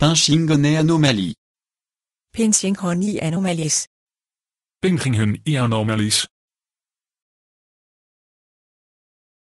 Pinchingone anomalie. Pinchingone anomalies. Pinchingone anomalies